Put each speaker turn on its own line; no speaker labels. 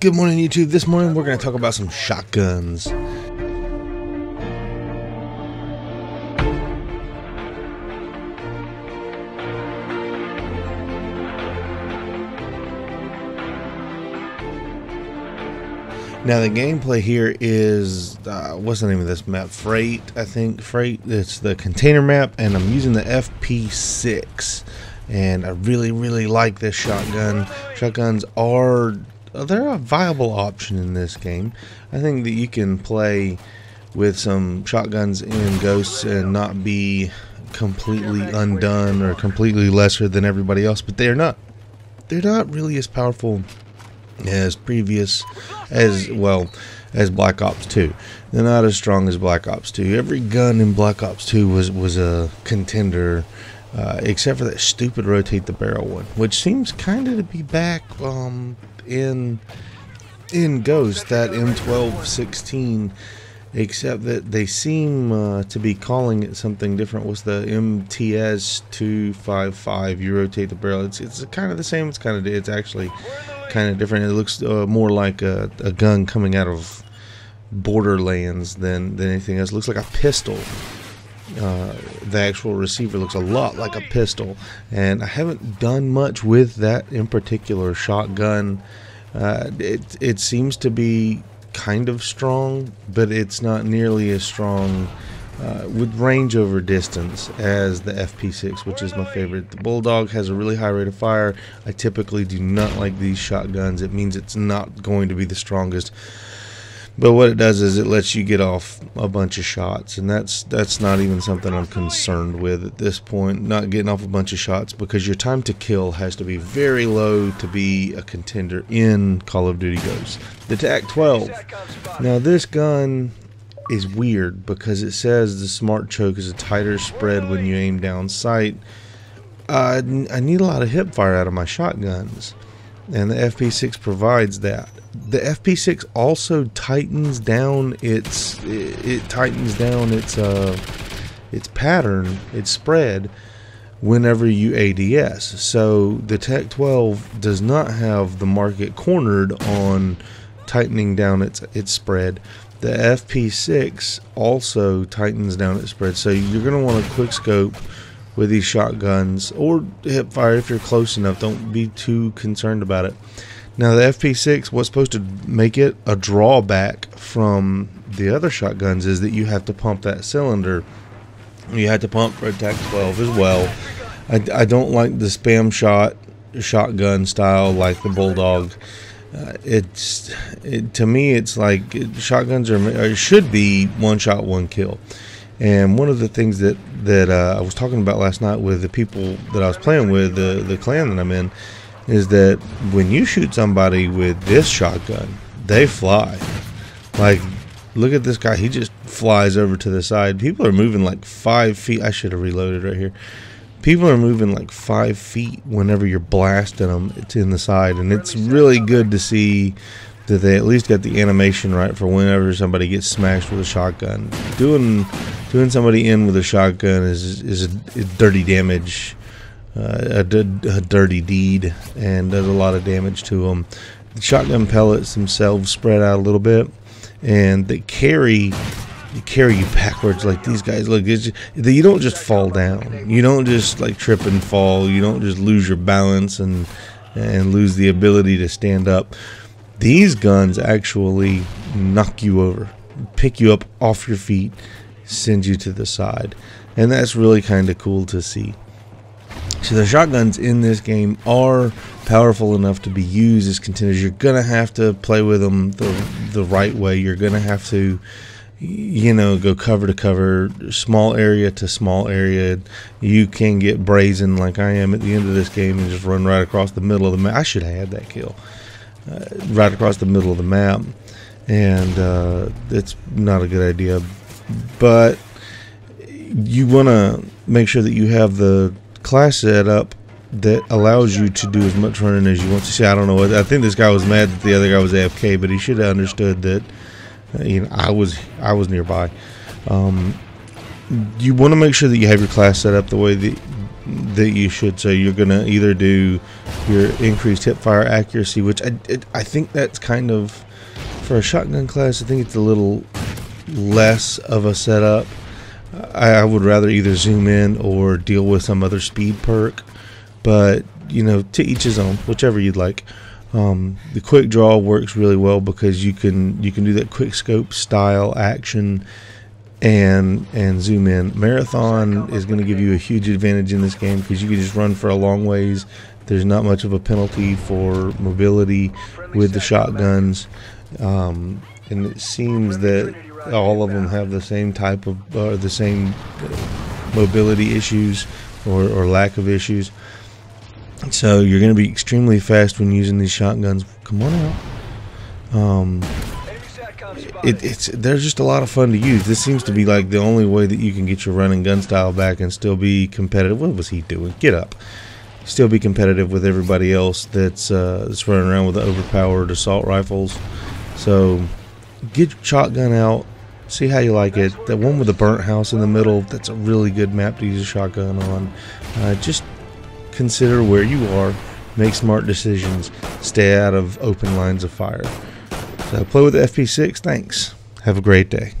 Good morning, YouTube. This morning we're going to talk about some shotguns. Now the gameplay here is uh, what's the name of this map? Freight, I think. Freight. It's the container map, and I'm using the FP6, and I really, really like this shotgun. Shotguns are they're a viable option in this game. I think that you can play with some shotguns and Ghosts and not be completely undone or completely lesser than everybody else, but they're not. They're not really as powerful as previous as well as Black Ops 2. They're not as strong as Black Ops 2. Every gun in Black Ops 2 was was a contender uh, except for that stupid rotate the barrel one, which seems kind of to be back um, in in Ghost that M1216 except that they seem uh, to be calling it something different. Was the MTS 255? You rotate the barrel. It's it's kind of the same. It's kind of it's actually kind of different. It looks uh, more like a, a, gun coming out of Borderlands than than anything else. It looks like a pistol. Uh, the actual receiver looks a lot like a pistol, and I haven't done much with that in particular shotgun. Uh, it it seems to be kind of strong, but it's not nearly as strong uh, with range over distance as the FP6, which is my favorite. The Bulldog has a really high rate of fire. I typically do not like these shotguns. It means it's not going to be the strongest. But what it does is it lets you get off a bunch of shots, and that's that's not even something I'm concerned with at this point. Not getting off a bunch of shots because your time to kill has to be very low to be a contender in Call of Duty Ghosts. The TAC-12. Now this gun is weird because it says the smart choke is a tighter spread when you aim down sight. Uh, I need a lot of hip fire out of my shotguns, and the FP6 provides that the FP6 also tightens down its it, it tightens down its uh its pattern, its spread whenever you ADS. So the TAC-12 does not have the market cornered on tightening down its its spread. The FP6 also tightens down its spread. So you're going to want a quick scope with these shotguns or hip fire if you're close enough. Don't be too concerned about it. Now the FP6, what's supposed to make it a drawback from the other shotguns is that you have to pump that cylinder. You had to pump for a TAC-12 as well. I, I don't like the spam shot shotgun style like the Bulldog. Uh, it's it, to me, it's like shotguns are should be one shot, one kill. And one of the things that that uh, I was talking about last night with the people that I was playing with, the the clan that I'm in, is that when you shoot somebody with this shotgun, they fly. Like, look at this guy. He just flies over to the side. People are moving like five feet. I should have reloaded right here. People are moving like five feet whenever you're blasting them. It's in the side, and it's really good to see that they at least got the animation right for whenever somebody gets smashed with a shotgun. Doing doing somebody in with a shotgun is is a, a dirty damage uh, a, a, dirty deed and does a lot of damage to them. The shotgun pellets themselves spread out a little bit, and they carry they carry you backwards like these guys. Look, just, you don't just fall down. You don't just like trip and fall. You don't just lose your balance and and lose the ability to stand up. These guns actually knock you over, pick you up off your feet, send you to the side, and that's really kind of cool to see. So the shotguns in this game are powerful enough to be used as contenders. You're gonna have to play with them the the right way. You're gonna have to, you know, go cover to cover, small area to small area. You can get brazen like I am at the end of this game and just run right across the middle of the map. I should have had that kill, uh, right across the middle of the map, and uh, it's not a good idea. But you want to make sure that you have the class set up that allows you to do as much running as you want to see. I don't know. I think this guy was mad that the other guy was AFK, but he should have understood that. Uh, you know, I was I was nearby. Um, you want to make sure that you have your class set up the way that that you should. So you're gonna either do your increased hip fire accuracy, which I it, I think that's kind of for a shotgun class. I think it's a little less of a setup. I, I would rather either zoom in or deal with some other speed perk, but you know, to each his own, whichever you'd like. Um, the quick draw works really well because you can you can do that quick scope style action and and zoom in. Marathon is going to give you a huge advantage in this game because you can just run for a long ways. There's not much of a penalty for mobility with the shotguns, um, and it seems that all of them have the same type of uh, the same mobility issues or, or lack of issues. So you're going to be extremely fast when using these shotguns. Come on out. Um, it, it's they're just a lot of fun to use. This seems to be like the only way that you can get your running gun style back and still be competitive. What was he doing? Get up. Still be competitive with everybody else that's uh, that's running around with the overpowered assault rifles. So get your shotgun out. See how you like it. That one with the burnt house in the middle. That's a really good map to use a shotgun on. Uh, just consider where you are, make smart decisions, stay out of open lines of fire. So play with the FP6. Thanks. Have a great day.